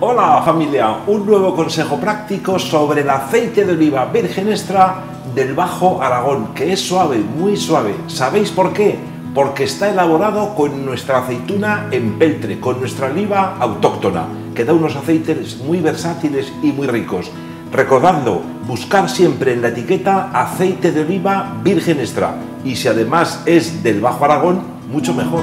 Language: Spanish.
Hola familia, un nuevo consejo práctico sobre el aceite de oliva virgen extra del Bajo Aragón, que es suave, muy suave. ¿Sabéis por qué? Porque está elaborado con nuestra aceituna en peltre, con nuestra oliva autóctona, que da unos aceites muy versátiles y muy ricos. Recordando, buscar siempre en la etiqueta aceite de oliva virgen extra y si además es del Bajo Aragón, mucho mejor.